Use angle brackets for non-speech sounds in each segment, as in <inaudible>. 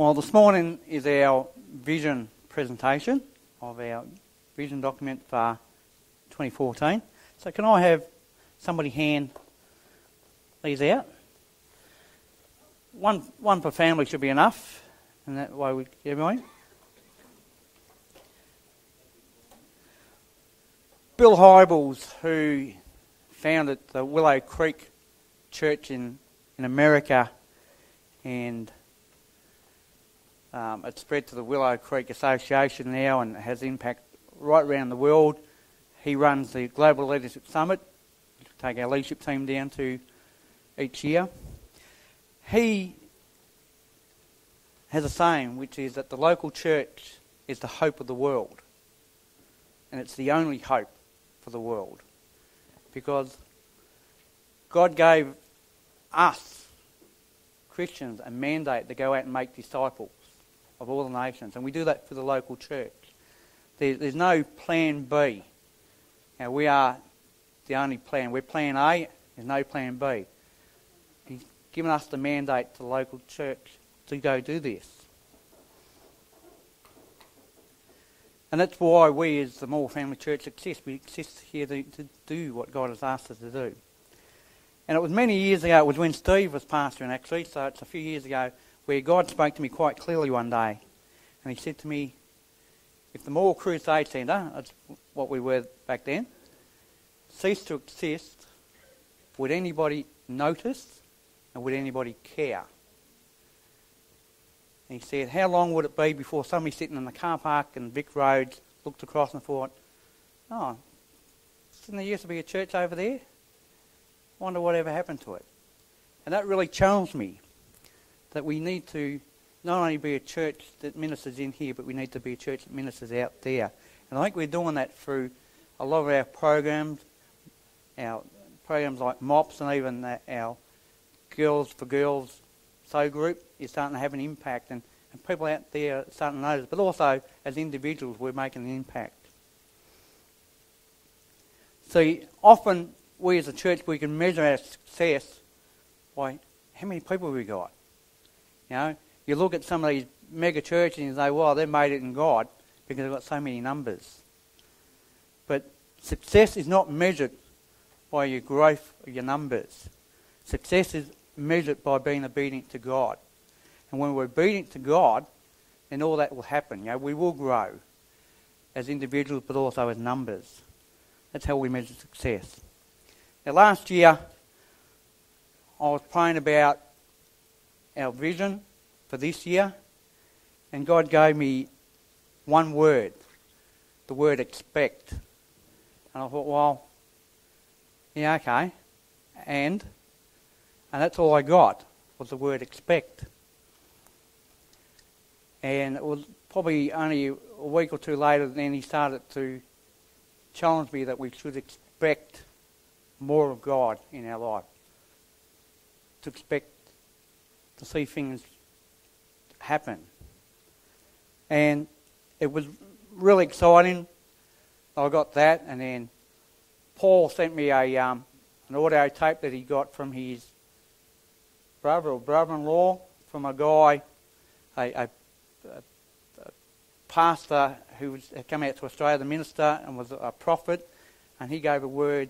Well, this morning is our vision presentation of our vision document for 2014. So, can I have somebody hand these out? One, one per family should be enough, and that way we get everyone. Bill Hybels, who founded the Willow Creek Church in, in America, and um, it's spread to the Willow Creek Association now and has impact right around the world. He runs the Global Leadership Summit, we take our leadership team down to each year. He has a saying, which is that the local church is the hope of the world. And it's the only hope for the world. Because God gave us, Christians, a mandate to go out and make disciples of all the nations. And we do that for the local church. There, there's no plan B. Now, we are the only plan. We're plan A, there's no plan B. He's given us the mandate to the local church to go do this. And that's why we, as the Moore Family Church, exist. We exist here to, to do what God has asked us to do. And it was many years ago, it was when Steve was pastoring actually, so it's a few years ago, where God spoke to me quite clearly one day. And He said to me, if the Moore Crusade Centre, that's what we were back then, ceased to exist, would anybody notice and would anybody care? And he said, How long would it be before somebody sitting in the car park in Vic Road looked across and thought, Oh, didn't there used to be a church over there? Wonder whatever happened to it. And that really challenged me that we need to not only be a church that ministers in here, but we need to be a church that ministers out there. And I think we're doing that through a lot of our programs, our programs like MOPS and even our Girls for Girls so group is starting to have an impact. And, and people out there are starting to notice. But also, as individuals, we're making an impact. See, often we as a church, we can measure our success by how many people we got. You know, you look at some of these mega churches and you say, well, they made it in God because they've got so many numbers. But success is not measured by your growth or your numbers. Success is measured by being obedient to God. And when we're obedient to God, then all that will happen. You know, we will grow as individuals, but also as numbers. That's how we measure success. Now, last year, I was praying about our vision for this year, and God gave me one word, the word expect. And I thought, well, yeah, okay. And and that's all I got was the word expect. And it was probably only a week or two later then he started to challenge me that we should expect more of God in our life. To expect to see things happen. And it was really exciting. I got that, and then Paul sent me a um, an audio tape that he got from his brother or brother-in-law, from a guy, a, a, a pastor who was, had come out to Australia, the minister, and was a prophet, and he gave a word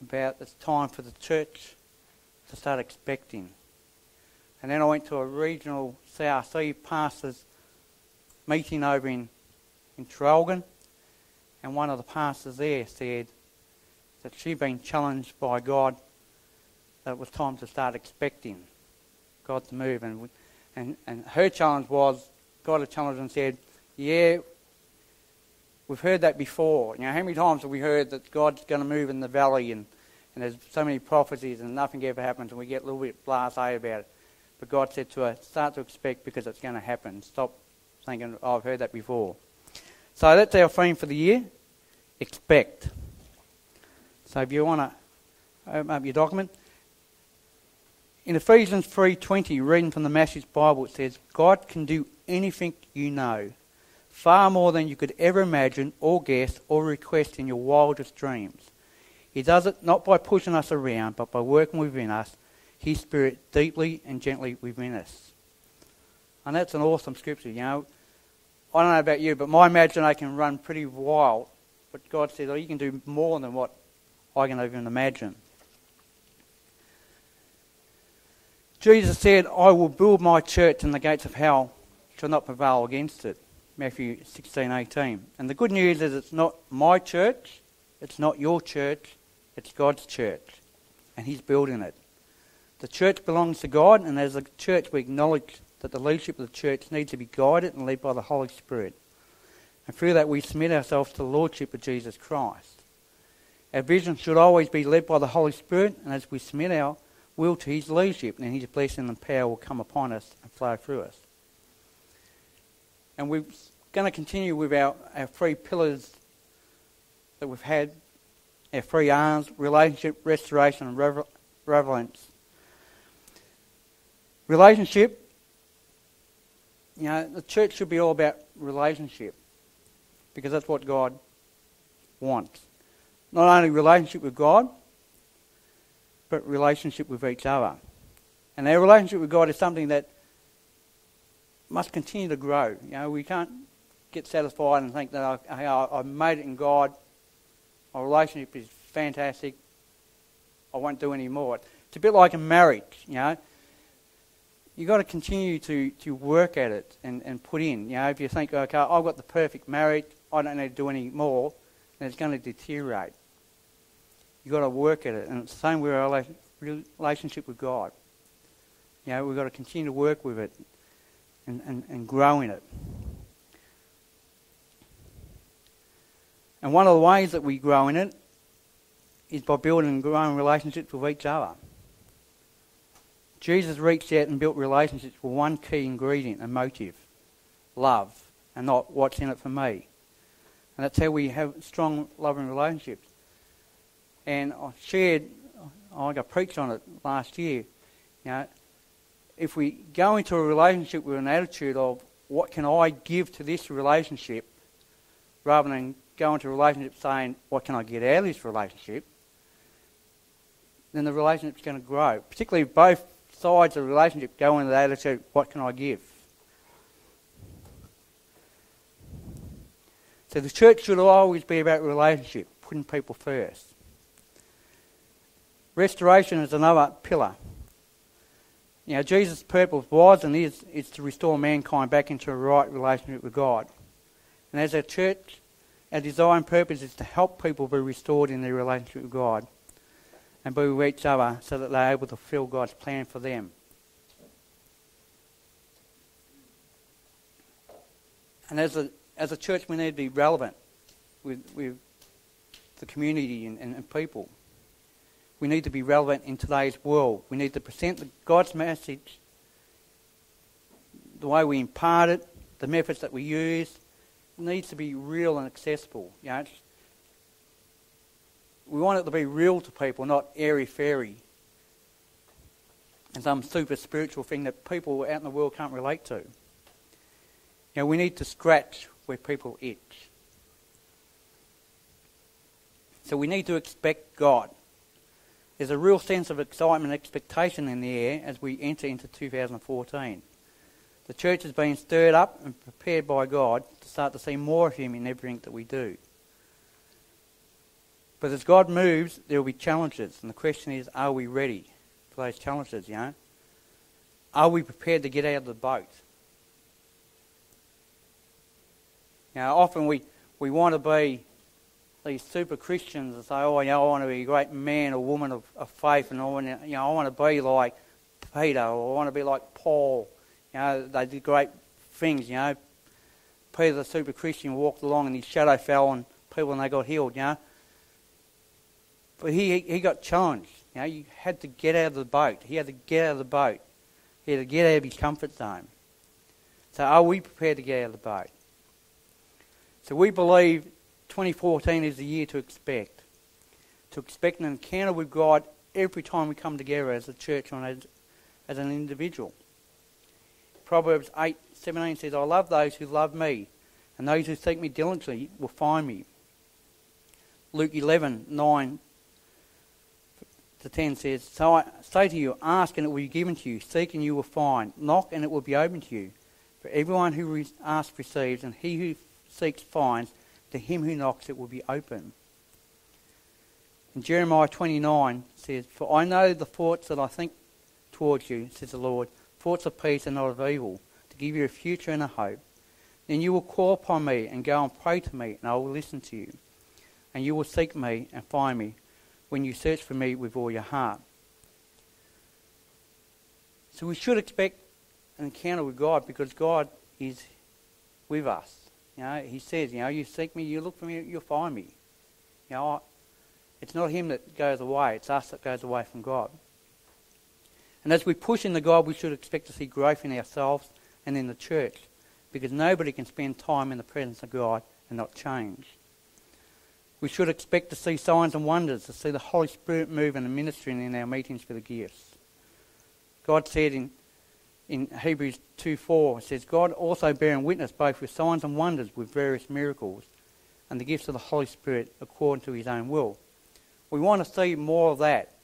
about it's time for the church to start expecting. And then I went to a regional CRC pastors meeting over in, in Traralgon, and one of the pastors there said that she'd been challenged by God that it was time to start expecting God to move. And, and, and her challenge was God had challenged and said, Yeah, we've heard that before. You know, how many times have we heard that God's going to move in the valley and, and there's so many prophecies and nothing ever happens and we get a little bit blasé about it? But God said to her, start to expect because it's going to happen. Stop thinking, oh, I've heard that before. So that's our theme for the year. Expect. So if you want to open up your document. In Ephesians 3.20, reading from the Message Bible, it says, God can do anything you know, far more than you could ever imagine or guess or request in your wildest dreams. He does it not by pushing us around, but by working within us his Spirit deeply and gently within us. And that's an awesome scripture, you know. I don't know about you, but my imagination can run pretty wild. But God says, oh, you can do more than what I can even imagine. Jesus said, I will build my church and the gates of hell shall not prevail against it. Matthew 16:18. And the good news is it's not my church, it's not your church, it's God's church. And he's building it. The church belongs to God, and as a church we acknowledge that the leadership of the church needs to be guided and led by the Holy Spirit. And through that we submit ourselves to the Lordship of Jesus Christ. Our vision should always be led by the Holy Spirit, and as we submit our will to His leadership, then His blessing and power will come upon us and flow through us. And we're going to continue with our, our three pillars that we've had our three R's relationship, restoration, and relevance. Relationship, you know, the church should be all about relationship because that's what God wants. Not only relationship with God, but relationship with each other. And our relationship with God is something that must continue to grow. You know, we can't get satisfied and think that oh, hey, I've made it in God. My relationship is fantastic. I won't do any more. It's a bit like a marriage, you know. You've got to continue to, to work at it and, and put in. You know, if you think, okay, I've got the perfect marriage, I don't need to do any more, then it's going to deteriorate. You've got to work at it. And it's the same with our relationship with God. You know, we've got to continue to work with it and, and, and grow in it. And one of the ways that we grow in it is by building and growing relationships with each other. Jesus reached out and built relationships with one key ingredient, a motive love, and not what's in it for me. And that's how we have strong, loving relationships. And I shared, I preached on it last year. You know, if we go into a relationship with an attitude of what can I give to this relationship, rather than go into a relationship saying what can I get out of this relationship, then the relationship's going to grow. Particularly if both sides of the relationship go into the attitude, what can I give? So the church should always be about relationship, putting people first. Restoration is another pillar. Know, Jesus' purpose was and is, is to restore mankind back into a right relationship with God. And as a church, our desire and purpose is to help people be restored in their relationship with God and be with each other so that they're able to fulfill God's plan for them. And as a, as a church, we need to be relevant with, with the community and, and, and people. We need to be relevant in today's world. We need to present the, God's message, the way we impart it, the methods that we use, needs to be real and accessible. You know, we want it to be real to people, not airy fairy and some super spiritual thing that people out in the world can't relate to. You know, we need to scratch where people itch. So we need to expect God. There's a real sense of excitement and expectation in the air as we enter into 2014. The church has been stirred up and prepared by God to start to see more of Him in everything that we do. But as God moves, there will be challenges. And the question is, are we ready for those challenges, you know? Are we prepared to get out of the boat? Now, often we, we want to be these super Christians and say, oh, you know, I want to be a great man or woman of, of faith, and I want to, you know, I want to be like Peter, or I want to be like Paul. You know, they did great things, you know. Peter, the super Christian, walked along and his shadow fell on people and they got healed, you know. But he, he got challenged. You know, you had to get out of the boat. He had to get out of the boat. He had to get out of his comfort zone. So are we prepared to get out of the boat? So we believe 2014 is the year to expect. To expect an encounter with God every time we come together as a church or as, as an individual. Proverbs 8:17 says, "I love those who love me, and those who seek me diligently will find me." Luke 11:9 to 10 says, So I say to you, ask and it will be given to you, seek and you will find, knock and it will be opened to you. For everyone who re- asks receives, and he who seeks finds. To him who knocks it will be open. And Jeremiah 29 says, For I know the thoughts that I think towards you, says the Lord, thoughts of peace and not of evil, to give you a future and a hope. Then you will call upon me and go and pray to me, and I will listen to you. And you will seek me and find me when you search for me with all your heart. So we should expect an encounter with God because God is with us. You know, He says, you know, you seek me, you look for me, you'll find me. You know, it's not Him that goes away, it's us that goes away from God. And as we push into God, we should expect to see growth in ourselves and in the church because nobody can spend time in the presence of God and not change. We should expect to see signs and wonders, to see the Holy Spirit moving and ministering in our meetings for the gifts. God said in, in Hebrews 2 4, it says, God also bearing witness both with signs and wonders with various miracles and the gifts of the Holy Spirit according to his own will. We want to see more of that.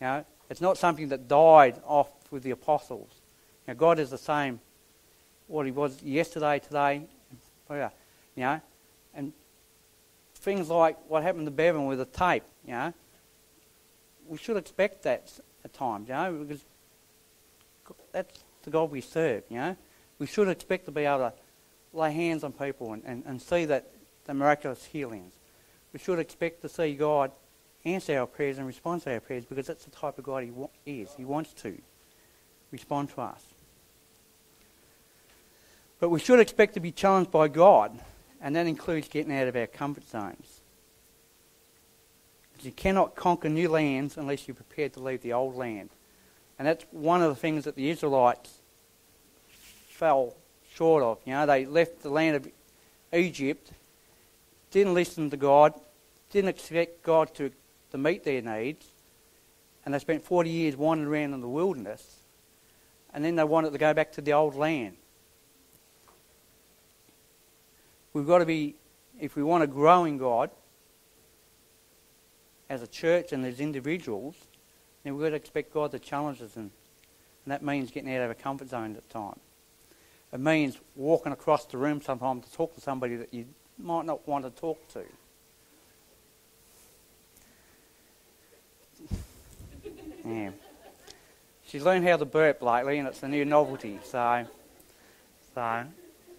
You know, it's not something that died off with the apostles. You know, God is the same, what he was yesterday, today, you know, and things like what happened to Bevan with the tape, you know, we should expect that at times, you know, because that's the God we serve, you know. We should expect to be able to lay hands on people and, and, and see that the miraculous healings. We should expect to see God answer our prayers and respond to our prayers because that's the type of God He wa- is. He wants to respond to us. But we should expect to be challenged by God, and that includes getting out of our comfort zones. Because you cannot conquer new lands unless you're prepared to leave the old land. And that's one of the things that the Israelites fell short of. You know, they left the land of Egypt, didn't listen to God, didn't expect God to to meet their needs, and they spent 40 years wandering around in the wilderness, and then they wanted to go back to the old land. We've got to be, if we want to grow in God as a church and as individuals, then we've got to expect God to challenge us, and, and that means getting out of our comfort zone at times. It means walking across the room sometimes to talk to somebody that you might not want to talk to. <laughs> Yeah. She's learned how to burp lately, and it's a new novelty. So, so,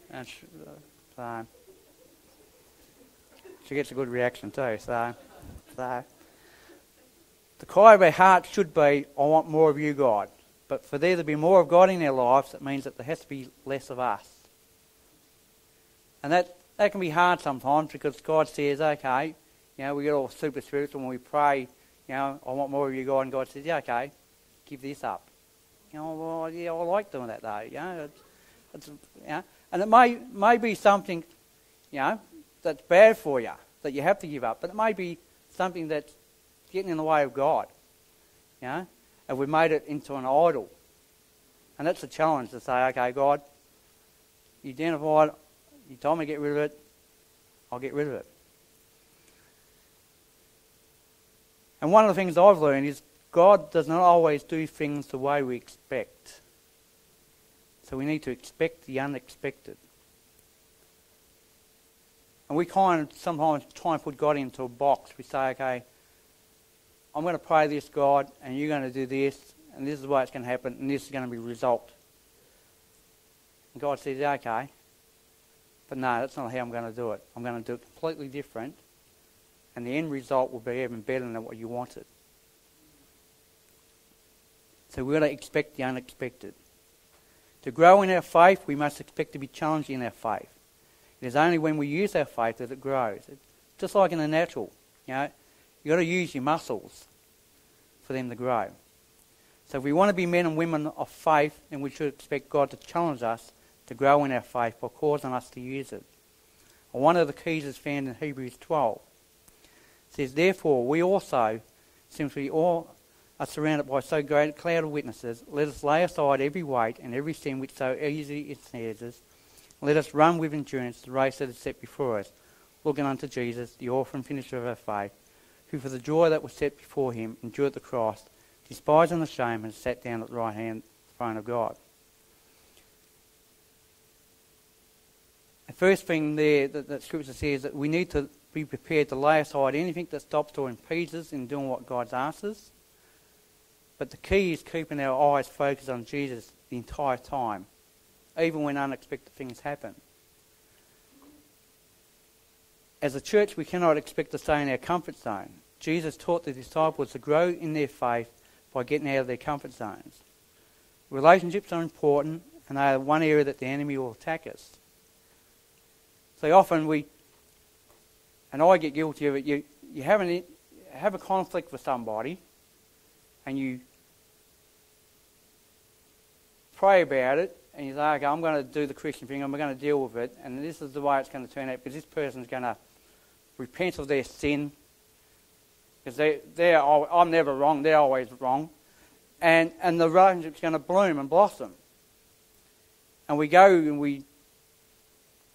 and she, so she gets a good reaction too. So, so the cry of our heart should be, "I want more of you, God." But for there to be more of God in our lives, it means that there has to be less of us. And that, that can be hard sometimes because God says, okay, you know, we get all super spiritual when we pray you know, I want more of you, God. And God says, yeah, okay, give this up. You know, well, yeah, I like doing that though. You know, it's, it's, and it may may be something, you know, that's bad for you that you have to give up, but it may be something that's getting in the way of God. You know, and we've made it into an idol, and that's a challenge to say, okay, God, you identified, it, you told me to get rid of it, I'll get rid of it. And one of the things I've learned is God does not always do things the way we expect. So we need to expect the unexpected. And we kind of sometimes try and put God into a box. We say, okay, I'm going to pray this, God, and you're going to do this, and this is the way it's going to happen, and this is going to be the result. And God says, okay, but no, that's not how I'm going to do it. I'm going to do it completely different and the end result will be even better than what you wanted. So we've got to expect the unexpected. To grow in our faith, we must expect to be challenged in our faith. It is only when we use our faith that it grows. It's just like in the natural, you know, you've got to use your muscles for them to grow. So if we want to be men and women of faith, then we should expect God to challenge us to grow in our faith by causing us to use it. And one of the keys is found in Hebrews 12 It says, Therefore, we also, since we all are surrounded by so great a cloud of witnesses, let us lay aside every weight and every sin which so easily ensnares us. Let us run with endurance the race that is set before us, looking unto Jesus, the author and finisher of our faith, who for the joy that was set before him endured the cross, despising the shame, and sat down at the right hand throne of God. The first thing there that, that Scripture says that we need to be prepared to lay aside anything that stops or impedes us in doing what God's asked us. But the key is keeping our eyes focused on Jesus the entire time, even when unexpected things happen. As a church, we cannot expect to stay in our comfort zone. Jesus taught the disciples to grow in their faith by getting out of their comfort zones. Relationships are important, and they are one area that the enemy will attack us. So often we, and I get guilty of it, you, you have, an, have a conflict with somebody, and you pray about it, and you say, okay, I'm going to do the Christian thing, I'm going to deal with it, and this is the way it's going to turn out, because this person's going to repent of their sin, because they, they're, I'm never wrong, they're always wrong, and, and the relationship's going to bloom and blossom. And we go and we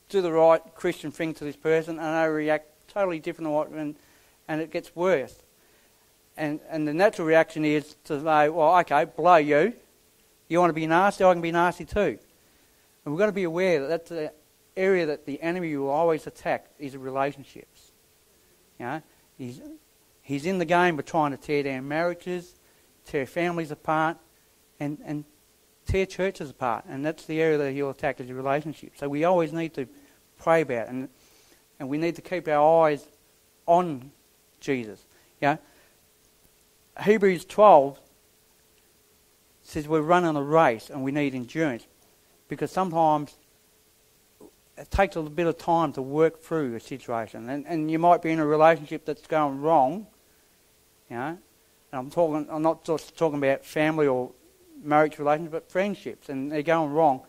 do the right Christian thing to this person, and they react totally different to what, and, and it gets worse. And, and the natural reaction is to say, well, okay, blow you, you want to be nasty, I can be nasty too. And we've got to be aware that that's the area that the enemy will always attack is relationships. You know, he's, he's in the game of trying to tear down marriages, tear families apart, and, and tear churches apart. And that's the area that he'll attack is relationships. So we always need to pray about and and we need to keep our eyes on Jesus. Yeah. Hebrews 12 says we're running a race and we need endurance because sometimes it takes a little bit of time to work through a situation. And, and you might be in a relationship that's going wrong, you know. And I'm talking, I'm not just talking about family or marriage relations, but friendships, and they're going wrong.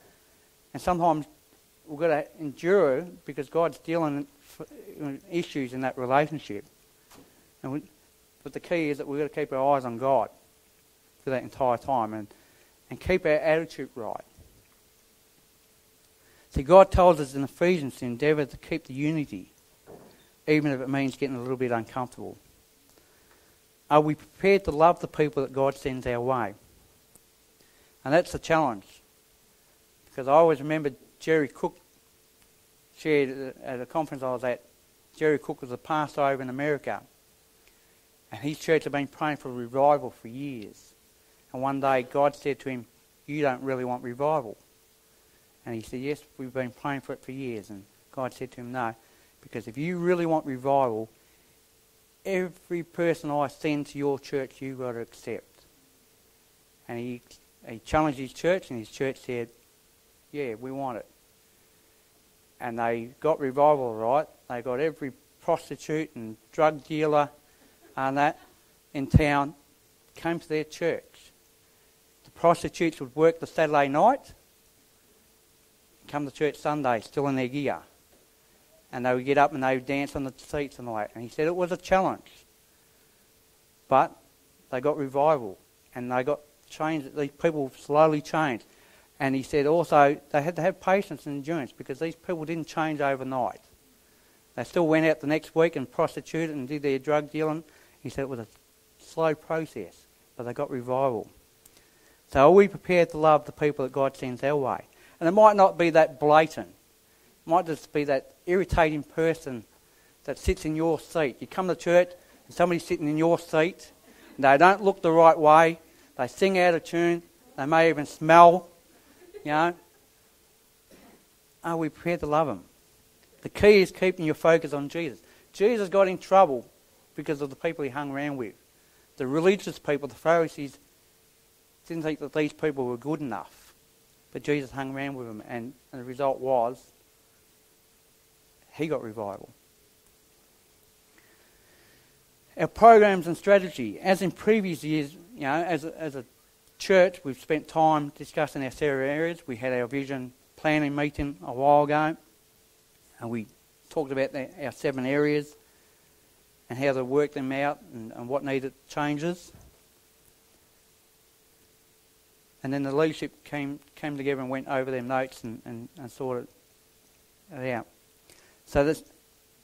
And sometimes we've got to endure because God's dealing with issues in that relationship. And we, but the key is that we've got to keep our eyes on God for that entire time and, and keep our attitude right. See, God tells us in Ephesians to endeavour to keep the unity, even if it means getting a little bit uncomfortable. Are we prepared to love the people that God sends our way? And that's the challenge. Because I always remember Jerry Cook shared at a conference I was at. Jerry Cook was a pastor over in America. And his church had been praying for revival for years. And one day God said to him, You don't really want revival. And he said, Yes, we've been praying for it for years. And God said to him, No, because if you really want revival, every person I send to your church, you've got to accept. And he, he challenged his church, and his church said, Yeah, we want it. And they got revival right. They got every prostitute and drug dealer and that in town came to their church. Prostitutes would work the Saturday night come to church Sunday still in their gear. And they would get up and they would dance on the seats and all that. And he said it was a challenge. But they got revival and they got changed. These people slowly changed. And he said also they had to have patience and endurance because these people didn't change overnight. They still went out the next week and prostituted and did their drug dealing. He said it was a slow process, but they got revival. So are we prepared to love the people that God sends our way? And it might not be that blatant. It might just be that irritating person that sits in your seat. You come to church and somebody's sitting in your seat. And they don't look the right way. They sing out of tune. They may even smell. You know. Are we prepared to love them? The key is keeping your focus on Jesus. Jesus got in trouble because of the people he hung around with. The religious people, the Pharisees, didn't think that these people were good enough. But Jesus hung around with them, and, and the result was he got revival. Our programs and strategy, as in previous years, you know, as a, as a church, we've spent time discussing our several areas. We had our vision planning meeting a while ago, and we talked about the, our seven areas and how to work them out and, and what needed changes. And then the leadership came, came together and went over their notes and, and, and sorted it out. So this,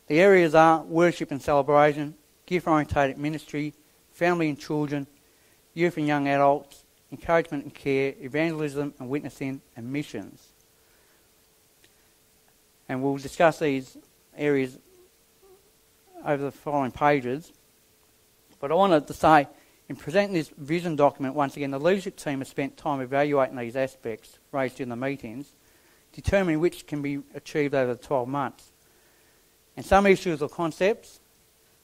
the areas are worship and celebration, gift orientated ministry, family and children, youth and young adults, encouragement and care, evangelism and witnessing, and missions. And we'll discuss these areas over the following pages. But I wanted to say, in presenting this vision document, once again, the leadership team has spent time evaluating these aspects raised in the meetings, determining which can be achieved over the 12 months. And some issues or concepts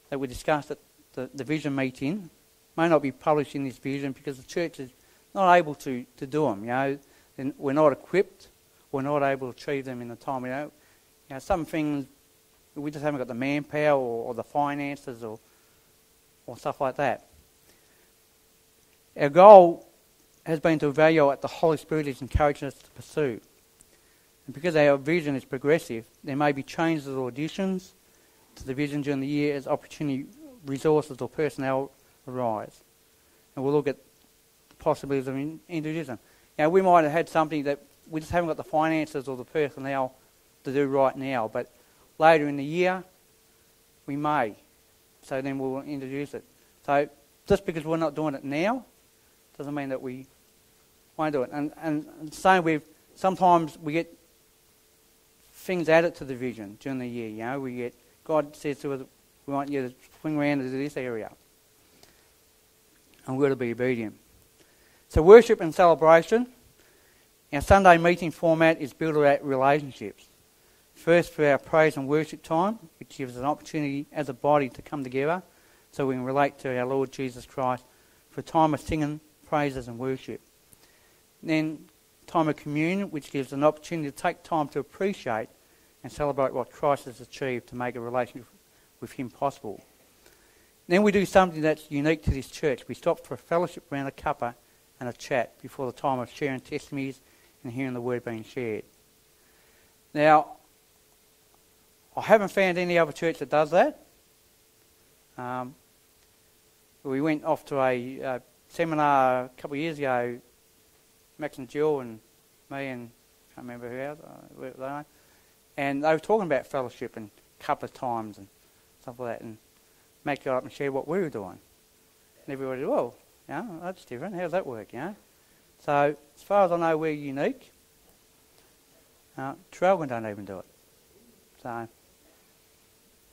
that we discussed at the, the vision meeting may not be published in this vision because the church is not able to, to do them. You know, we're not equipped, we're not able to achieve them in the time. You know, you know some things we just haven't got the manpower or, or the finances or or stuff like that. Our goal has been to evaluate what the Holy Spirit is encouraging us to pursue. And because our vision is progressive, there may be changes or additions to the vision during the year as opportunity, resources, or personnel arise. And we'll look at the possibilities of introducing. Now, we might have had something that we just haven't got the finances or the personnel to do right now, but later in the year, we may. So then we'll introduce it. So just because we're not doing it now, doesn't mean that we won't do it. And, and, same with sometimes we get things added to the vision during the year. You know, we get God says to us, "We want you to swing around into this area," and we're to be obedient. So worship and celebration. Our Sunday meeting format is built around relationships. First, for our praise and worship time, which gives us an opportunity as a body to come together so we can relate to our Lord Jesus Christ for a time of singing, praises, and worship. Then, time of communion, which gives an opportunity to take time to appreciate and celebrate what Christ has achieved to make a relationship with Him possible. Then we do something that's unique to this church. We stop for a fellowship around a cuppa and a chat before the time of sharing testimonies and hearing the word being shared. Now, I haven't found any other church that does that. Um, we went off to a uh, seminar a couple of years ago, Max and Jill and me and I can't remember who else, uh, and they were talking about fellowship and couple of times and stuff like that, and Max got up and shared what we were doing. And everybody, well, yeah, that's different. How's that work, you know? So, as far as I know, we're unique. Uh, Traralgon don't even do it. So,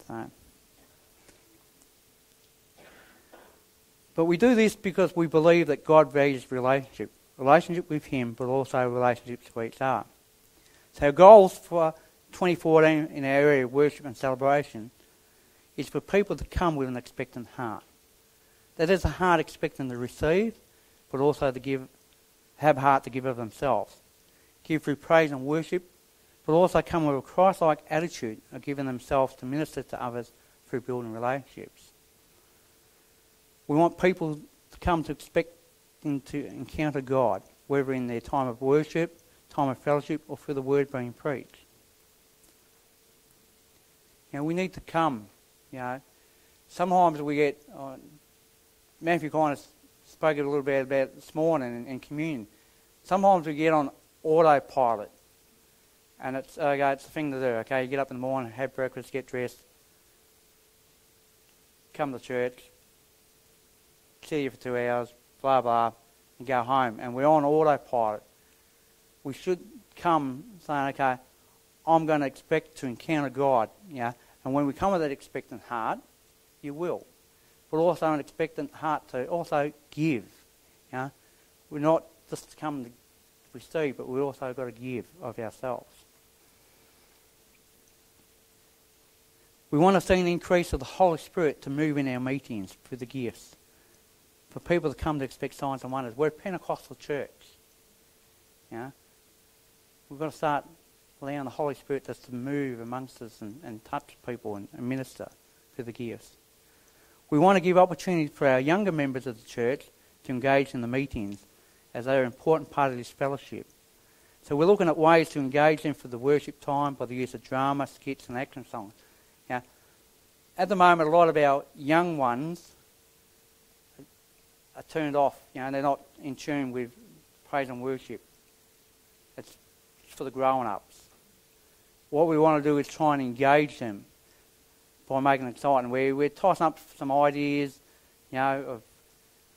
so. But we do this because we believe that God values relationship, relationship with Him, but also relationships with each other. So goals for 2014 in our area of worship and celebration is for people to come with an expectant heart. That is a heart expecting to receive, but also to give, have heart to give of themselves. Give through praise and worship, but also come with a Christ-like attitude of giving themselves to minister to others through building relationships. We want people to come to expect to encounter God, whether in their time of worship, time of fellowship, or for the word being preached. You know, we need to come. You know, sometimes we get. Uh, Matthew kind of spoke a little bit about this morning in, communion. Sometimes we get on autopilot, and it's okay. It's the thing to do. Okay, you get up in the morning, have breakfast, get dressed, come to church, sit here for two hours, blah, blah, and go home. And we're on autopilot. We should come saying, okay, I'm going to expect to encounter God. Yeah? And when we come with that expectant heart, you will. But also an expectant heart to also give. Yeah? We're not just come to receive, but we've also got to give of ourselves. We want to see an increase of the Holy Spirit to move in our meetings for the gifts for people to come to expect signs and wonders. We're a Pentecostal church. Yeah? We've got to start allowing the Holy Spirit just to move amongst us and, and touch people and, and minister through the gifts. We want to give opportunities for our younger members of the church to engage in the meetings as they're an important part of this fellowship. So we're looking at ways to engage them for the worship time by the use of drama, skits and action songs. Now, at the moment, a lot of our young ones are turned off. You know, they're not in tune with praise and worship. It's for the grown ups. What we want to do is try and engage them by making it exciting. We, we're tossing up some ideas, you know,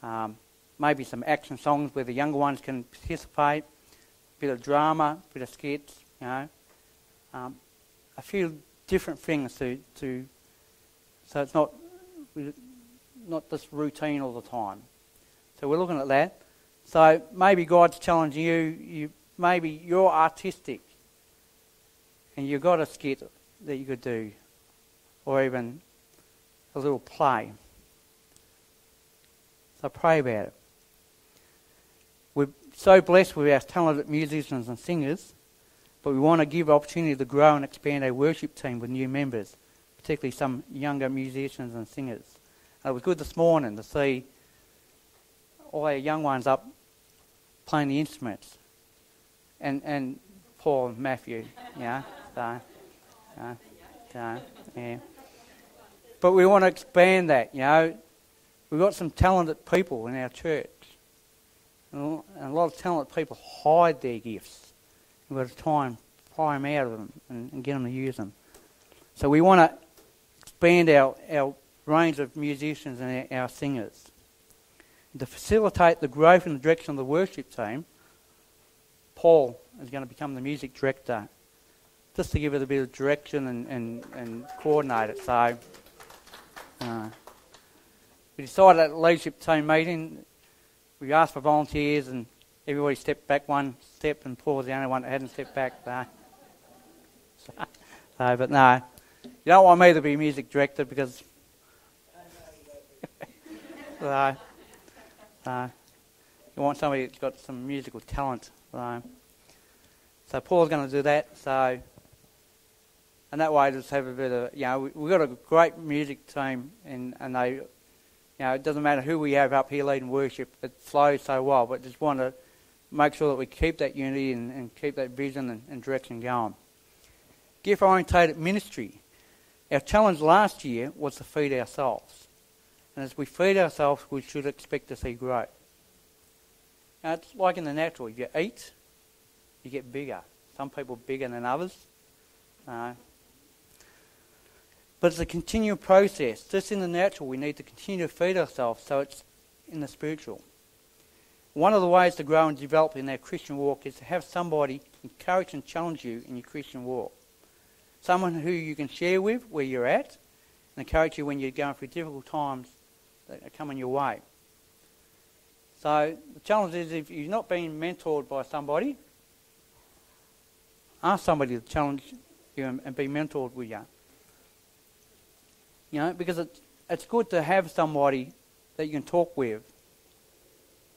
of um, maybe some action songs where the younger ones can participate, a bit of drama, a bit of skits, you know. Um, a few different things to, to so it's not not just routine all the time. So we're looking at that. So maybe God's challenging you. You maybe you're artistic, and you've got a skit that you could do, or even a little play. So pray about it. We're so blessed with our talented musicians and singers, but we want to give opportunity to grow and expand our worship team with new members, particularly some younger musicians and singers. And it was good this morning to see all our young ones up playing the instruments, and and Paul and Matthew, yeah, so, so, so, yeah. But we want to expand that, you know. We've got some talented people in our church. And a lot of talented people hide their gifts. We've got to try and pry them out of them and, and get them to use them. So we want to expand our, our range of musicians and our, our singers. And to facilitate the growth in the direction of the worship team, Paul is going to become the music director, just to give it a bit of direction and, and, and coordinate it. So uh, we decided at the leadership team meeting, we asked for volunteers and everybody stepped back one step and Paul was the only one that hadn't stepped back. So, <laughs> so, but no, you don't want me to be music director because <laughs> so, so, you want somebody that's got some musical talent. So, so Paul's going to do that. So and that way just have a bit of you know we, we've got a great music team and and they you know it doesn't matter who we have up here leading worship it flows so well but just want to make sure that we keep that unity and, and keep that vision and, and direction going gift orientated ministry our challenge last year was to feed ourselves and as we feed ourselves we should expect to see growth now it's like in the natural if you eat you get bigger some people bigger than others uh, but it's a continual process. Just in the natural, we need to continue to feed ourselves so it's in the spiritual. One of the ways to grow and develop in our Christian walk is to have somebody encourage and challenge you in your Christian walk. Someone who you can share with where you're at and encourage you when you're going through difficult times that are coming your way. So the challenge is if you're not being mentored by somebody, ask somebody to challenge you and, and be mentored with you. You know, because it's, it's good to have somebody that you can talk with.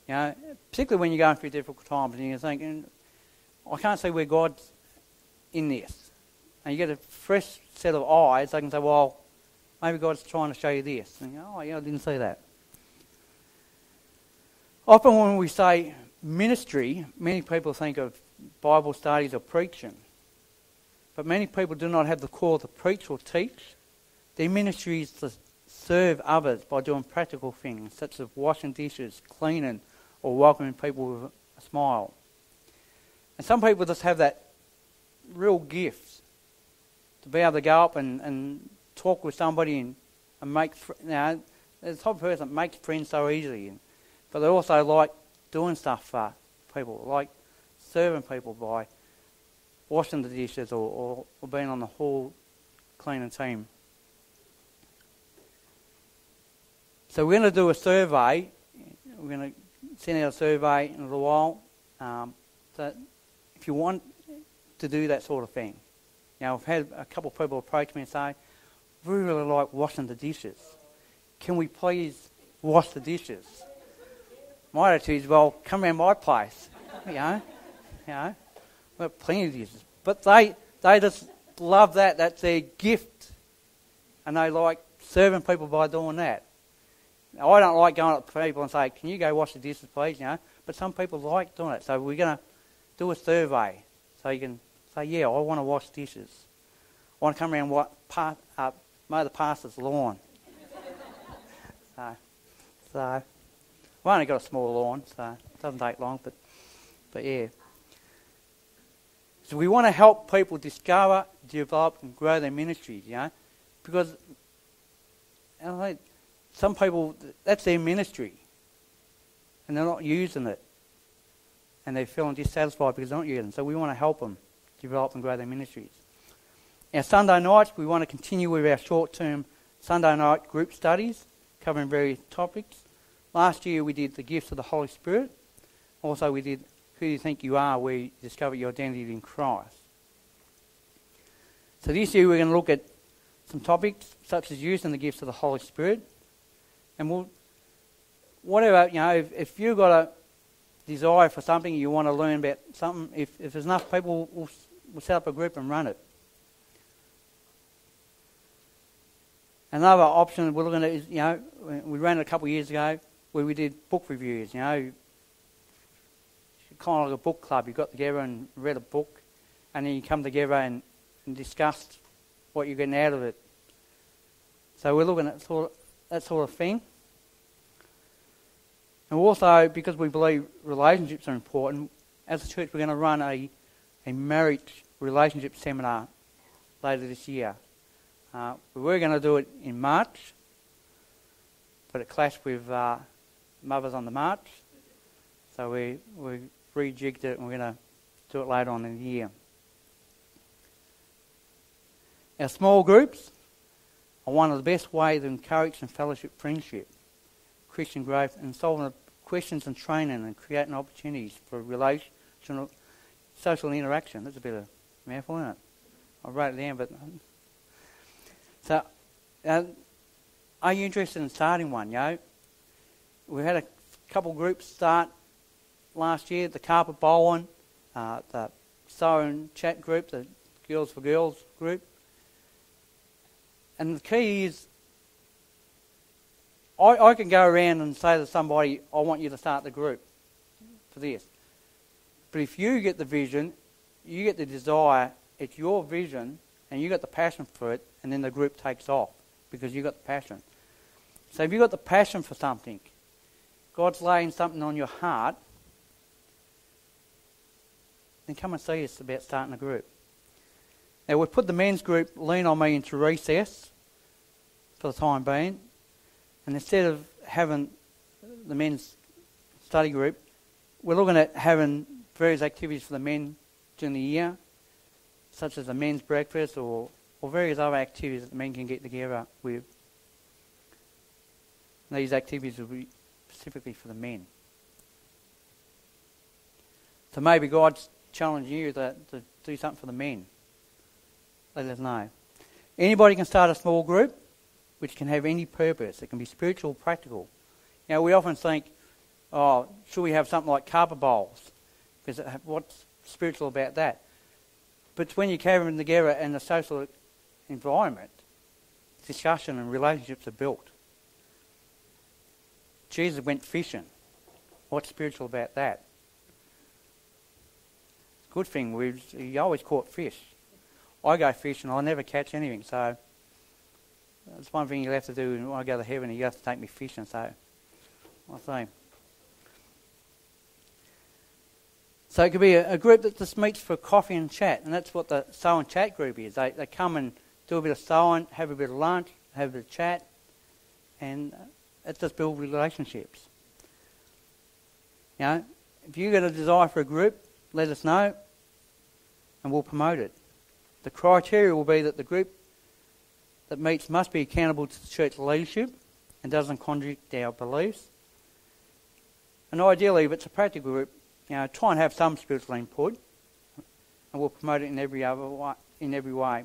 You know, particularly when you're going through difficult times and you're thinking, I can't see where God's in this. And you get a fresh set of eyes, they can say, well, maybe God's trying to show you this. And you go, oh, yeah, I didn't see that. Often when we say ministry, many people think of Bible studies or preaching. But many people do not have the call to preach or teach their ministry is to serve others by doing practical things such as washing dishes, cleaning, or welcoming people with a smile. And some people just have that real gift to be able to go up and, and talk with somebody and, and make, fr- know, the type of person that makes friends so easily. But they also like doing stuff for people, like serving people by washing the dishes or, or, or being on the hall cleaning team. So we're going to do a survey. We're going to send out a survey in a little while. Um, so if you want to do that sort of thing, now I've had a couple of people approach me and say, "We really like washing the dishes. Can we please wash the dishes?" My attitude is, "Well, come around my place. you know, you know, we've got plenty of dishes." But they they just love that. That's their gift, and they like serving people by doing that. Now, I don't like going up to people and say, "Can you go wash the dishes, please?" You know, but some people like doing it. So we're going to do a survey, so you can say, "Yeah, I want to wash dishes. I want to come around what, pa- uh, mow the pastor's lawn." so, so I've only got a small lawn, so it doesn't take long. But, but yeah. So we want to help people discover, develop, and grow their ministries. You know, because some people, that's their ministry. And they're not using it. And they're feeling dissatisfied because they're not using it. So we want to help them develop and grow their ministries. Our Sunday nights, we want to continue with our short term Sunday night group studies covering various topics. Last year we did the gifts of the Holy Spirit. Also, we did Who Do You Think You Are, where you discover your identity in Christ. So, this year we're going to look at some topics such as using the gifts of the Holy Spirit. And we'll, whatever, you know, if, if you've got a desire for something, you want to learn about something, if, if there's enough people, we'll, we'll set up a group and run it. Another option we're looking at is, you know, we ran it a couple of years ago where we did book reviews, you know, kind of like a book club. You got together and read a book, and then you come together and, and discuss what you're getting out of it. So we're looking at sort of, that sort of thing. And also, because we believe relationships are important, as a church, we're going to run a, a marriage relationship seminar later this year. Uh, we were going to do it in March, but it clashed with uh, Mothers on the March. So we, we rejigged it and we're going to do it later on in the year. Our small groups are one of the best ways to encourage and fellowship friendship. Christian growth and solving questions and training and creating opportunities for relational, social interaction. That's a bit of a mouthful, isn't it? I wrote it down, but. So, uh, are you interested in starting one, yo? We had a couple groups start last year the carpet bowling, uh, the Sow and Chat group, the Girls for Girls group. And the key is I, I can go around and say to somebody, I want you to start the group for this. But if you get the vision, you get the desire, it's your vision, and you got the passion for it, and then the group takes off because you got the passion. So if you've got the passion for something, God's laying something on your heart, then come and see us about starting a group. Now we've put the men's group Lean on Me into recess for the time being. And instead of having the men's study group, we're looking at having various activities for the men during the year, such as a men's breakfast or, or various other activities that men can get together with. And these activities will be specifically for the men. So maybe God's challenging you to, to do something for the men. Let us know. Anybody can start a small group which can have any purpose. It can be spiritual, practical. Now, we often think, oh, should we have something like carpet bowls? Because what's spiritual about that? But when you carry them together in a social environment, discussion and relationships are built. Jesus went fishing. What's spiritual about that? Good thing, we he always caught fish. I go fishing, I never catch anything, so that's one thing you'll have to do when I go to heaven. You have to take me fishing. So, I say. So it could be a, a, group that just meets for coffee and chat, and that's what the sow and chat group is. They they come and do a bit of sewing, have a bit of lunch, have a bit of chat, and uh, it just builds relationships. You know, if you get a desire for a group, let us know, and we'll promote it. The criteria will be that the group that meets must be accountable to the church leadership and doesn't contradict our beliefs. And ideally, if it's a practical group, you know, try and have some spiritual input, and we'll promote it in every other way, in every way.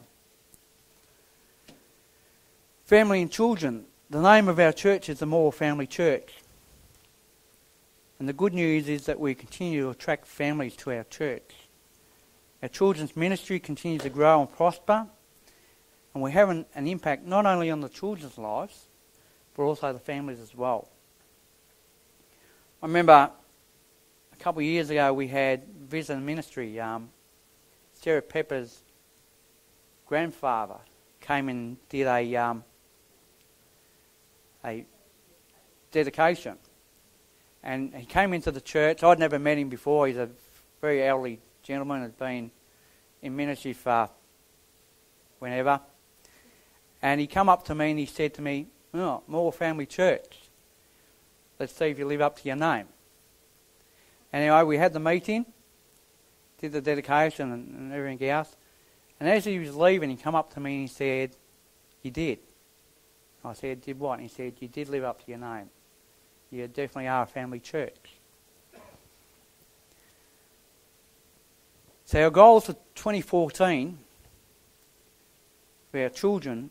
Family and children. The name of our church is the Moore Family Church. And the good news is that we continue to attract families to our church. Our children's ministry continues to grow and prosper, and we're having an impact not only on the children's lives, but also the families as well. I remember a couple of years ago we had visitor ministry. Um, Sarah Pepper's grandfather came and did a um, a dedication, and he came into the church. I'd never met him before. He's a very elderly gentleman. Has been in ministry for whenever. And he come up to me and he said to me, oh, Moore Family Church. Let's see if you live up to your name. Anyway, we had the meeting, did the dedication and, and everything else. And as he was leaving, he come up to me and he said, You did. I said, Did what? And he said, You did live up to your name. You definitely are a family church. So our goals for 2014 for our children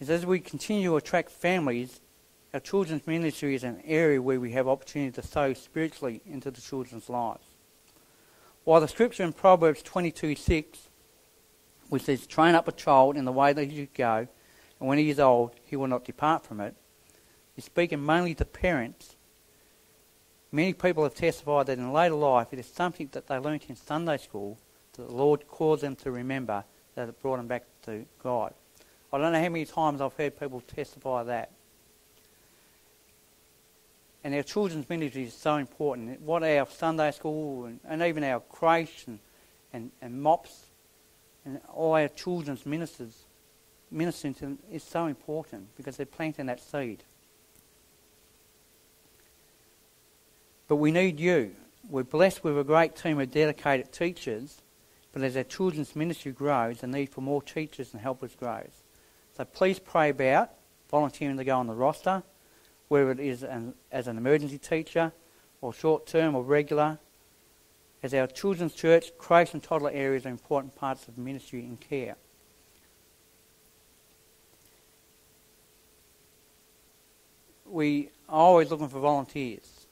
is as we continue to attract families, our children's ministry is an area where we have opportunity to sow spiritually into the children's lives. While the scripture in Proverbs 22 6, which says, Train up a child in the way that he should go, and when he is old, he will not depart from it, is speaking mainly to parents. Many people have testified that in later life it is something that they learnt in Sunday school that the Lord caused them to remember that it brought them back to God. I don't know how many times I've heard people testify that. And our children's ministry is so important. What our Sunday school and, and even our creche and, and, and MOPS and all our children's ministers ministering to them is so important because they're planting that seed. But we need you. We're blessed with a great team of dedicated teachers, but as our children's ministry grows, the need for more teachers and helpers grows. So please pray about volunteering to go on the roster, whether it is an, as an emergency teacher or short term or regular. As our children's church, creche and toddler areas are important parts of ministry and care. We are always looking for volunteers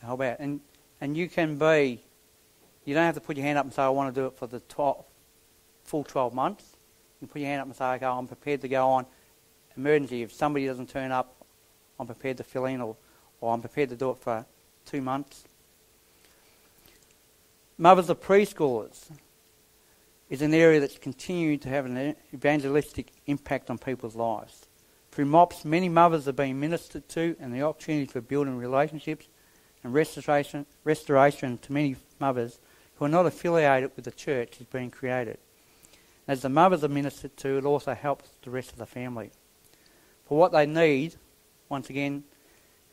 to help out. And, and you can be, you don't have to put your hand up and say, I want to do it for the 12, full 12 months. You put your hand up and say, okay, I'm prepared to go on emergency. If somebody doesn't turn up, I'm prepared to fill in or, or I'm prepared to do it for two months. Mothers of preschoolers is an area that's continuing to have an evangelistic impact on people's lives. Through MOPS, many mothers are being ministered to and the opportunity for building relationships and restoration, restoration to many mothers who are not affiliated with the church is being created. As the mothers are ministered to, it also helps the rest of the family. For what they need, once again,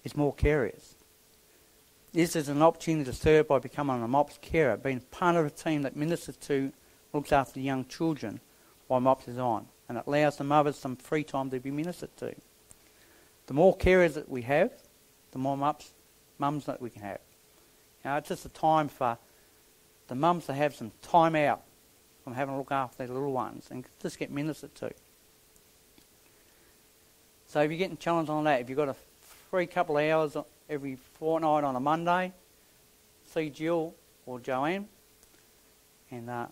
is more carers. This is an opportunity to serve by becoming a MOPS carer, being part of a team that ministers to, looks after young children while MOPS is on, and it allows the mothers some free time to be ministered to. The more carers that we have, the more MOPS, mums that we can have. Now, it's just a time for the mums to have some time out from having to look after their little ones and just get ministered to. So if you're getting challenged on that, if you've got a free couple of hours every fortnight on a Monday, see Jill or Joanne, and uh,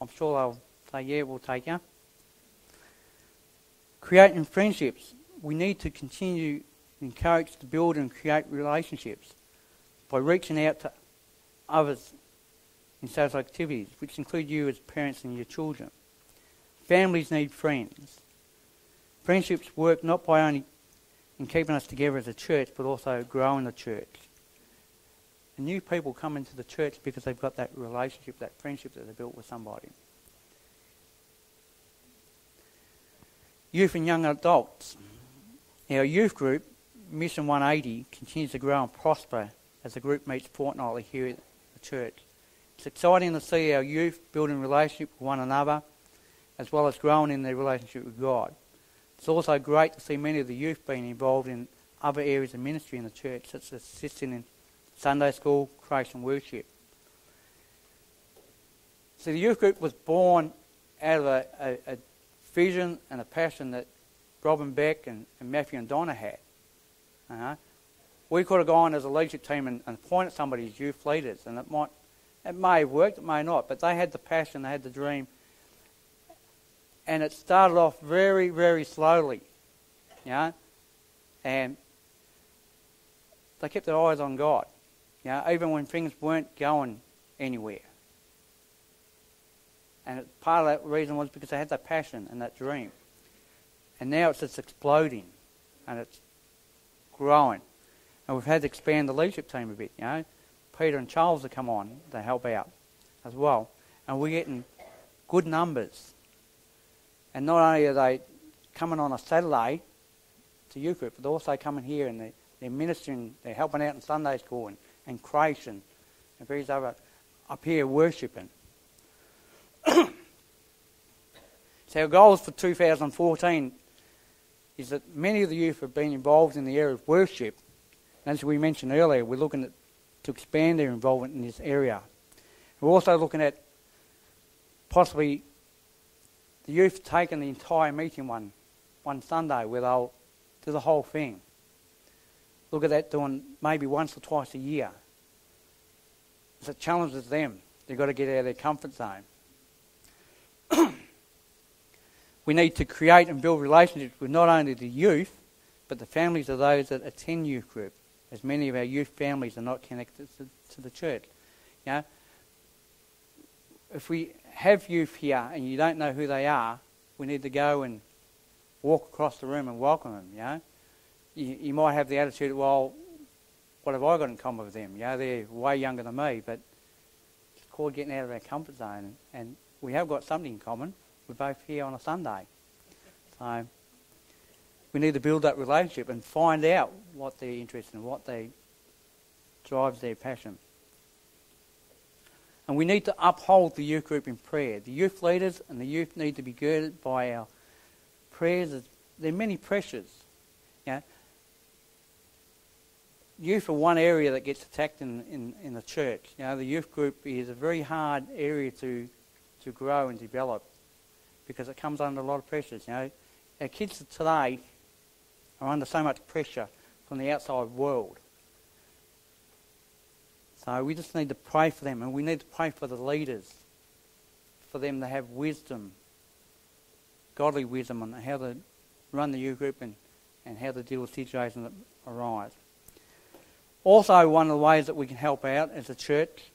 I'm sure they'll say, yeah, we'll take you. Creating friendships. We need to continue to encourage to build and create relationships by reaching out to others in social activities, which include you as parents and your children. Families need friends. Friendships work not by only in keeping us together as a church, but also growing the church. And new people come into the church because they've got that relationship, that friendship that they built with somebody. Youth and young adults. Our youth group, Mission 180, continues to grow and prosper as the group meets fortnightly here at the church. It's exciting to see our youth building relationship with one another, as well as growing in their relationship with God. It's also great to see many of the youth being involved in other areas of ministry in the church, such as assisting in Sunday school, creation worship. So the youth group was born out of a, a, a vision and a passion that Robin Beck and, and Matthew and Donna had. Uh-huh. We could have gone as a leadership team and, and appointed somebody as youth leaders, and it might it may have worked, it may not, but they had the passion, they had the dream. And it started off very, very slowly. You know? And they kept their eyes on God. You know, even when things weren't going anywhere. And part of that reason was because they had that passion and that dream. And now it's just exploding and it's growing. And we've had to expand the leadership team a bit, you know. Peter and Charles have come on to help out as well. And we're getting good numbers. And not only are they coming on a Saturday to youth group, but they're also coming here and they're, they're ministering, they're helping out in Sunday school and, and creation and various other up here worshiping. <clears throat> So our goals for 2014 is that many of the youth have been involved in the area of worship. And as we mentioned earlier, we're looking at, to expand their involvement in this area. We're also looking at possibly the youth taking the entire meeting one, one Sunday where they'll do the whole thing. Look at that doing maybe once or twice a year. It's a challenge to them. They've got to get out of their comfort zone. <clears throat> we need to create and build relationships with not only the youth, but the families of those that attend youth group, as many of our youth families are not connected to, to the church. You know, if we have youth here and you don't know who they are, we need to go and walk across the room and welcome them. You know, you, you might have the attitude, well, what have I got in common with them? You know, they're way younger than me, but it's called getting out of our comfort zone, and we have got something in common. We're both here on a Sunday, so we need to build that relationship and find out what they're interested in, what they drives their passion. And we need to uphold the youth group in prayer. The youth leaders and the youth need to be girded by our prayers. There are many pressures. Youth are one area that gets attacked in, in, in the church. You know, the youth group is a very hard area to, to grow and develop because it comes under a lot of pressures. You know, our kids today are under so much pressure from the outside world. So we just need to pray for them, and we need to pray for the leaders, for them to have wisdom, godly wisdom on how to run the youth group and, and how to deal with situations that arise. Also, one of the ways that we can help out as a church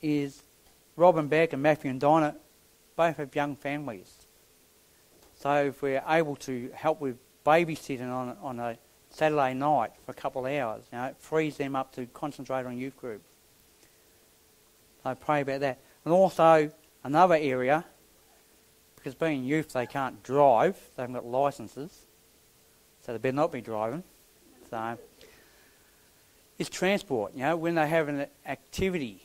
is Robin Beck and Matthew and Donna both have young families. So if we're able to help with babysitting on, on a Saturday night for a couple of hours. You know, it frees them up to concentrate on youth group. So pray about that. And also another area, because being youth they can't drive, they haven't got licences, so they better not be driving. So it's transport. You know, when they have an activity,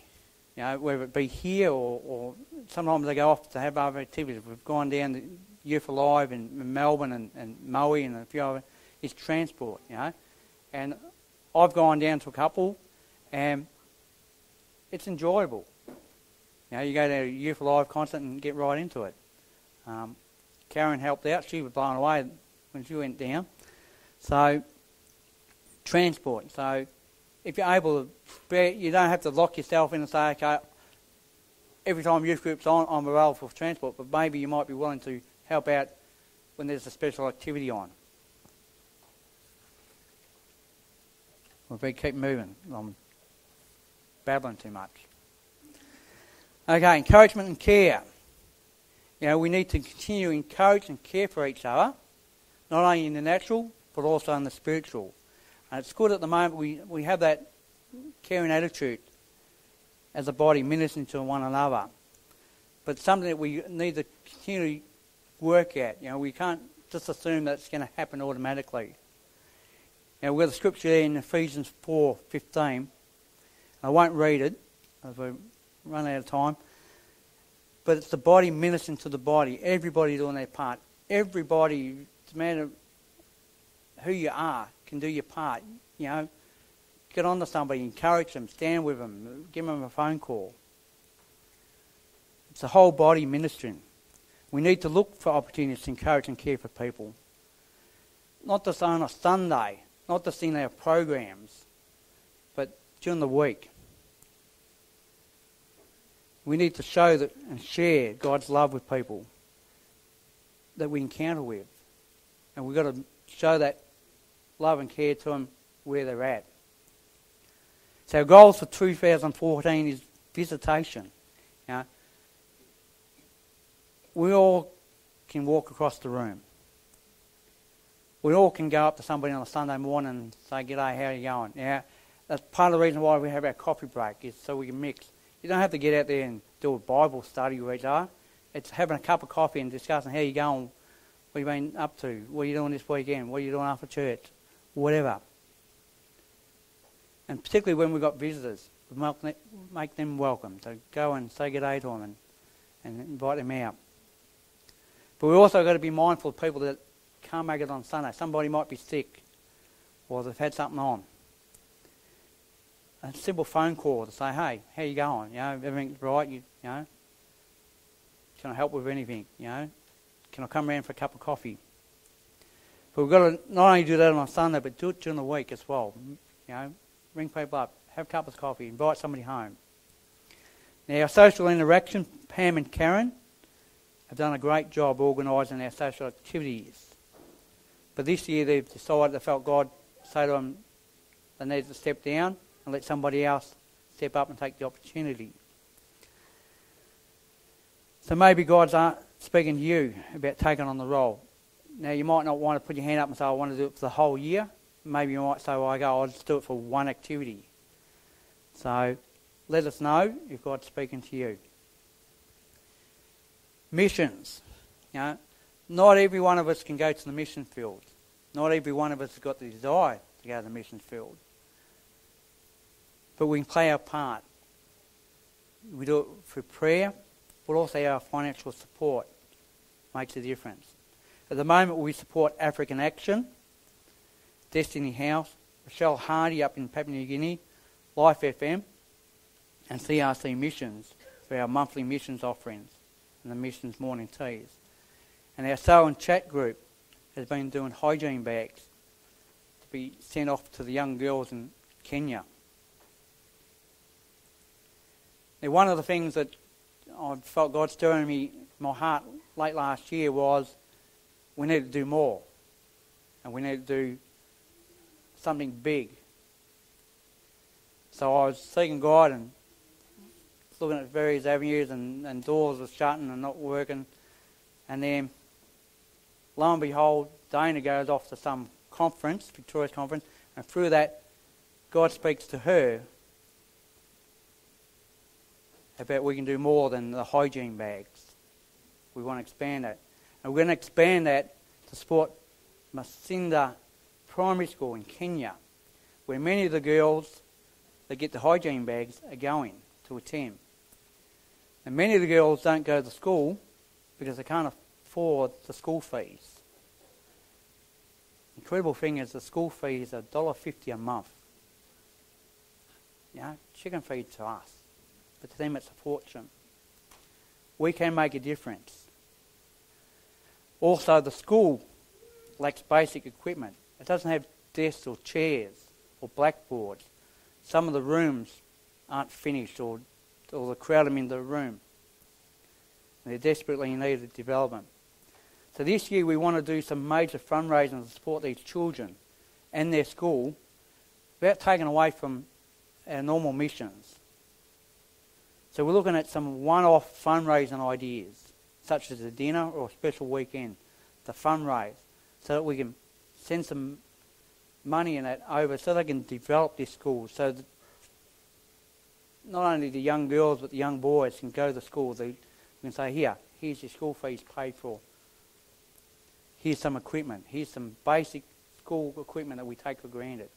you know, whether it be here or, or sometimes they go off to have other activities. We've gone down to Youth Alive in Melbourne and, and Moe and a few other is transport, you know. And I've gone down to a couple, and it's enjoyable. You know, you go to a Youth Alive concert and get right into it. Um, Karen helped out; she was blown away when she went down. So, transport. So, if you're able to, spare, you don't have to lock yourself in and say, okay, every time youth group's on, I'm available for transport, but maybe you might be willing to help out when there's a special activity on. We'll be keep moving. I'm babbling too much. Okay, encouragement and care. You know, we need to continue to encourage and care for each other, not only in the natural, but also in the spiritual. And it's good at the moment we, we have that caring attitude as a body ministering to one another. But something that we need to continually work at. You know, we can't just assume that it's going to happen automatically. Now we've got the scripture there in Ephesians 4:15. I won't read it as we run out of time. But it's the body ministering to the body. Everybody doing their part. Everybody, no matter who you are, can do your part. You know, get on to somebody, encourage them, stand with them, give them a phone call. It's the whole body ministering. We need to look for opportunities to encourage and care for people. Not just on a Sunday, not just in our programs, but during the week. We need to show that and share God's love with people that we encounter with. And we've got to show that love and care to them where they're at. So our goals for 2014 is visitation. You we all can walk across the room we all can go up to somebody on a Sunday morning and say, G'day, how are you going? Yeah, that's part of the reason why we have our coffee break, is so we can mix. You don't have to get out there and do a Bible study with other. It's having a cup of coffee and discussing how you're going, what you've been up to, what are you doing this weekend, what are you doing after church, whatever. And particularly when we've got visitors, we make them welcome So go and say good day to them and, and invite them out. But we've also got to be mindful of people that can't make it on Sunday. Somebody might be sick or they've had something on. A simple phone call to say, hey, how you going? You know, everything's right? You, you know, can I help with anything? You know, can I come around for a cup of coffee? But we've got to not only do that on Sunday, but do it during the week as well. You know, ring people up, have a cup of coffee, invite somebody home. Now, our social interaction, Pam and Karen have done a great job organising our social activities. But this year they've decided they felt God say to them they need to step down and let somebody else step up and take the opportunity. So maybe God's are speaking to you about taking on the role. Now, you might not want to put your hand up and say, I want to do it for the whole year. Maybe you might say, well, I go, I'll just do it for one activity. So let us know if God's speaking to you. Missions. You know, not every one of us can go to the mission field. Not every one of us has got the desire to go to the mission field. But we can play our part. We do it through prayer, but also our financial support makes a difference. At the moment, we support African Action, Destiny House, Michelle Hardy up in Papua New Guinea, Life FM, and CRC Missions for our monthly missions offerings and the missions morning teas. And our Sow and Chat group has been doing hygiene bags to be sent off to the young girls in Kenya. Now, one of the things that I felt God stirring me my heart late last year was we need to do more. And we need to do something big. So I was seeking God and looking at various avenues and, and doors were shutting and not working. And then, lo and behold, Dana goes off to some conference, Victoria's conference, and through that, God speaks to her about we can do more than the hygiene bags. We want to expand that. And we're going to expand that to support Masinda Primary School in Kenya, where many of the girls that get the hygiene bags are going to attend. And many of the girls don't go to school because they can't afford the school fees. Incredible thing is the school fees are $1.50 a month. You know, chicken feed to us, but to them it's a fortune. We can make a difference. Also, the school lacks basic equipment. It doesn't have desks or chairs or blackboards. Some of the rooms aren't finished or, or they crowd them in the room. They're desperately in need of development. So this year we want to do some major fundraising to support these children and their school without taking away from our normal missions. So we're looking at some one-off fundraising ideas such as a dinner or a special weekend, to fundraise, so that we can send some money in that over so they can develop this school so that not only the young girls but the young boys can go to school. They can say, here, here's your school fees paid for. Here's some equipment. Here's some basic school equipment that we take for granted.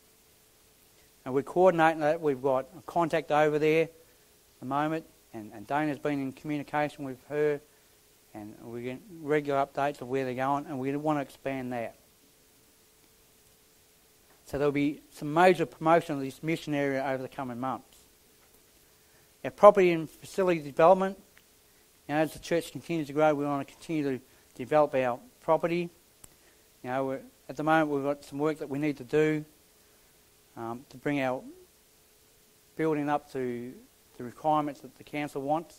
And we're coordinating that. We've got a contact over there at the moment, and, and Dana's been in communication with her and we get regular updates of where they're going, and we want to expand that. So there'll be some major promotion of this mission area over the coming months. Our property and facility development, know, as the church continues to grow, we want to continue to develop our property. You know, at the moment we've got some work that we need to do um, to bring our building up to the requirements that the council wants,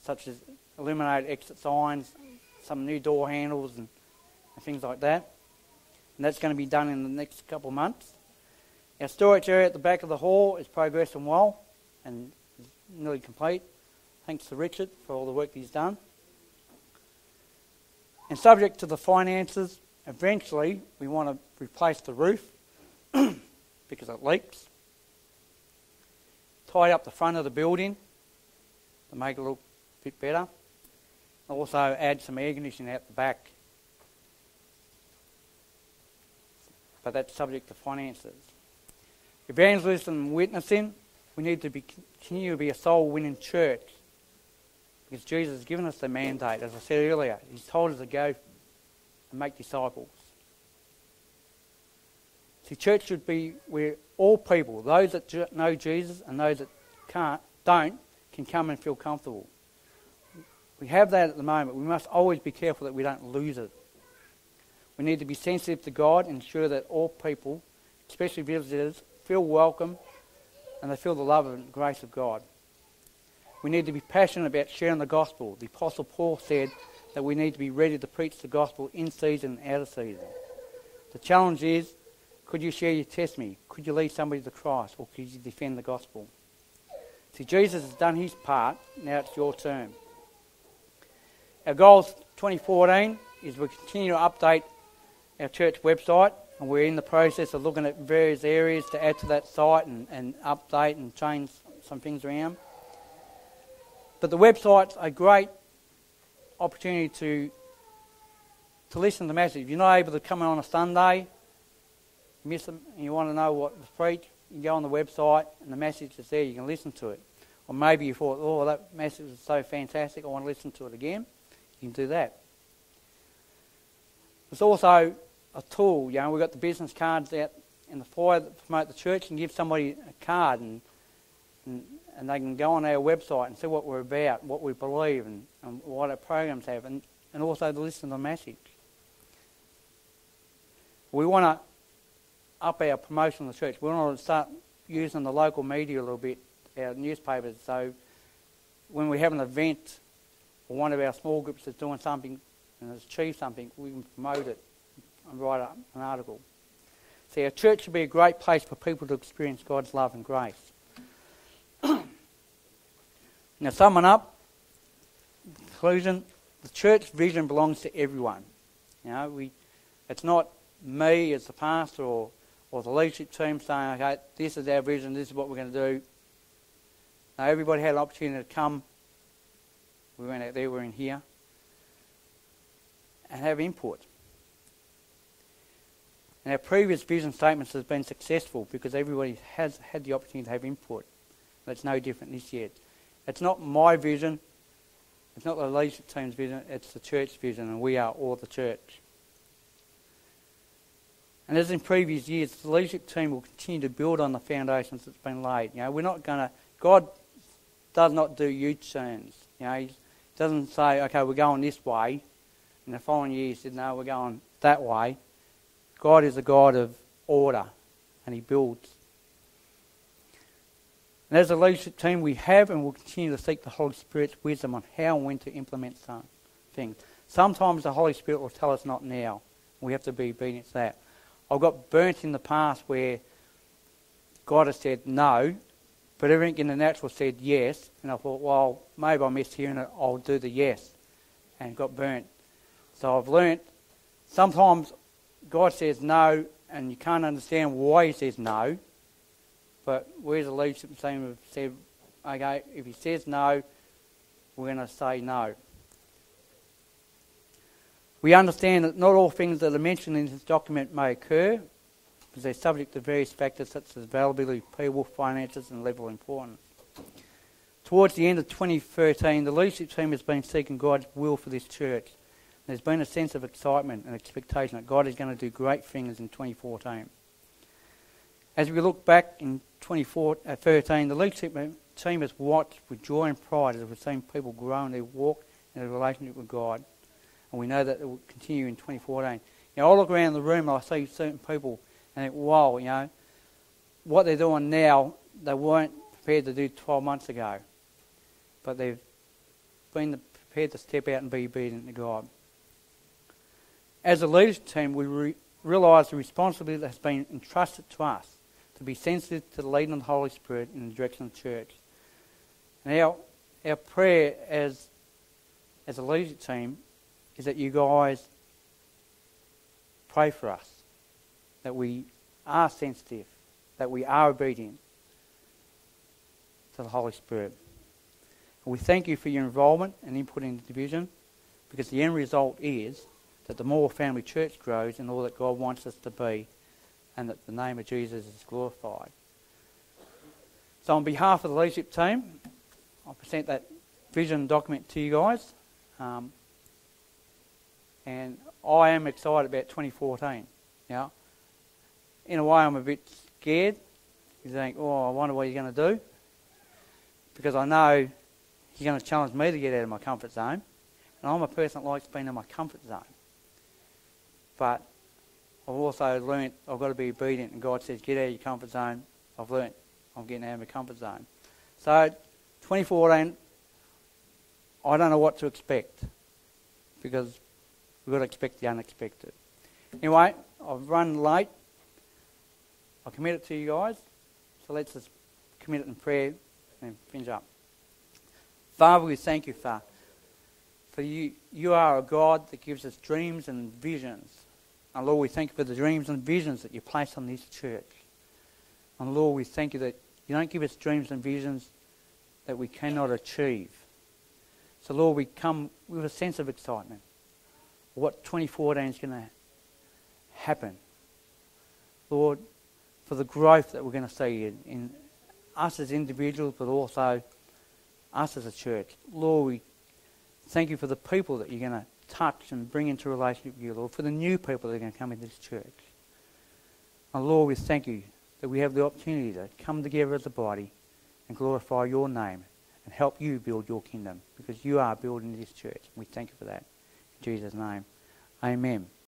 such as illuminated exit signs, some new door handles and, and things like that. And that's going to be done in the next couple of months. Our storage area at the back of the hall is progressing well and nearly complete. Thanks to Richard for all the work he's done. And subject to the finances, eventually we want to replace the roof <clears throat> because it leaks. Tie up the front of the building to make it look a bit better. Also add some air conditioning out the back. But that's subject to finances. Evangelism and witnessing, we need to be, continue to be a soul winning church. Because Jesus has given us the mandate, as I said earlier. He's told us to go and make disciples. See, church should be where all people, those that know Jesus and those that can't, don't, can come and feel comfortable. We have that at the moment. We must always be careful that we don't lose it. We need to be sensitive to God and ensure that all people, especially visitors, feel welcome and they feel the love and grace of God. We need to be passionate about sharing the gospel. The Apostle Paul said that we need to be ready to preach the gospel in season and out of season. The challenge is could you share your testimony? Could you lead somebody to Christ? Or could you defend the gospel? See, Jesus has done his part. Now it's your turn. Our goals 2014 is we continue to update our church website, and we're in the process of looking at various areas to add to that site and, and update and change some things around. But the website's a great opportunity to to listen to the message. If you're not able to come on a Sunday, miss them, and you want to know what was preached, you can go on the website and the message is there. You can listen to it. Or maybe you thought, oh, that message is so fantastic, I want to listen to it again. You can do that. There's also a tool. You know, we've got the business cards out in the foyer that promote the church and give somebody a card and, and, and they can go on our website and see what we're about, what we believe, and, and what our programs have, and, and also to listen to the message. We want to up our promotion of the church. We want to start using the local media a little bit, our newspapers. So when we have an event or one of our small groups is doing something and has achieved something, we can promote it and write an article. See, our church should be a great place for people to experience God's love and grace. <clears throat> now, summing up, conclusion, the church vision belongs to everyone. You know, we, it's not me as the pastor or or the leadership team saying, okay, this is our vision, this is what we're going to do. Now, everybody had an opportunity to come. We went out there, we're in here, and have input. And our previous vision statements has been successful because everybody has had the opportunity to have input. That's no different this year. It's not my vision, it's not the leadership team's vision, it's the church vision, and we are all the church. And as in previous years, the leadership team will continue to build on the foundations that's been laid. You know, we're not going to. God does not do U-turns. You know, He doesn't say, "Okay, we're going this way," and the following year He said, "No, we're going that way." God is a God of order, and He builds. And as a leadership team, we have and will continue to seek the Holy Spirit's wisdom on how and when to implement some things. Sometimes the Holy Spirit will tell us not now. We have to be obedient to that. I've got burnt in the past where God has said no, but everything in the natural said yes, and I thought, well, maybe I missed hearing it, I'll do the yes, and got burnt. So I've learnt sometimes God says no, and you can't understand why He says no, but as a leadership team have said, okay, if He says no, we're going to say no. We understand that not all things that are mentioned in this document may occur, because they're subject to various factors such as availability of people, finances, and level of importance. Towards the end of 2013, the leadership team has been seeking God's will for this church. There's been a sense of excitement and expectation that God is going to do great things in 2014. As we look back in 2013, uh, the leadership uh, team has watched with joy and pride as we've seen people grow in their walk and their relationship with God and we know that it will continue in 2014. You know, I look around the room and I see certain people and think, wow, you know, what they're doing now, they weren't prepared to do 12 months ago. But they've been prepared to step out and be obedient to God. As a leadership team, we re- realise the responsibility that has been entrusted to us to be sensitive to the leading of the Holy Spirit in the direction of the church. And our, our prayer as, as a leadership team is that you guys pray for us, that we are sensitive, that we are obedient to the Holy Spirit. And we thank you for your involvement and input in the division because the end result is that the more family church grows in all that God wants us to be and that the name of Jesus is glorified. So on behalf of the leadership team, I present that vision document to you guys. Um, and I am excited about 2014. Now, In a way, I'm a bit scared. You think, oh, I wonder what you're going to do. Because I know he's going to challenge me to get out of my comfort zone. And I'm a person that likes being in my comfort zone. But I've also learnt I've got to be obedient. And God says, get out of your comfort zone. I've learnt I'm getting out of my comfort zone. So 2014, I don't know what to expect. Because we've got to expect the unexpected. Anyway, I've run late. I commit it to you guys. So let's just commit it in prayer and finish up. Father, we thank you, for For you, you are a God that gives us dreams and visions. And Lord, we thank you for the dreams and visions that you place on this church. And Lord, we thank you that you don't give us dreams and visions that we cannot achieve. So Lord, we come with a sense of excitement. What 2014 is going to happen. Lord, for the growth that we're going to see in, in us as individuals, but also us as a church. Lord, we thank you for the people that you're going to touch and bring into relationship with you, Lord, for the new people that are going to come into this church. And Lord, we thank you that we have the opportunity to come together as a body and glorify your name and help you build your kingdom because you are building this church. We thank you for that. In Jesus' name, amen.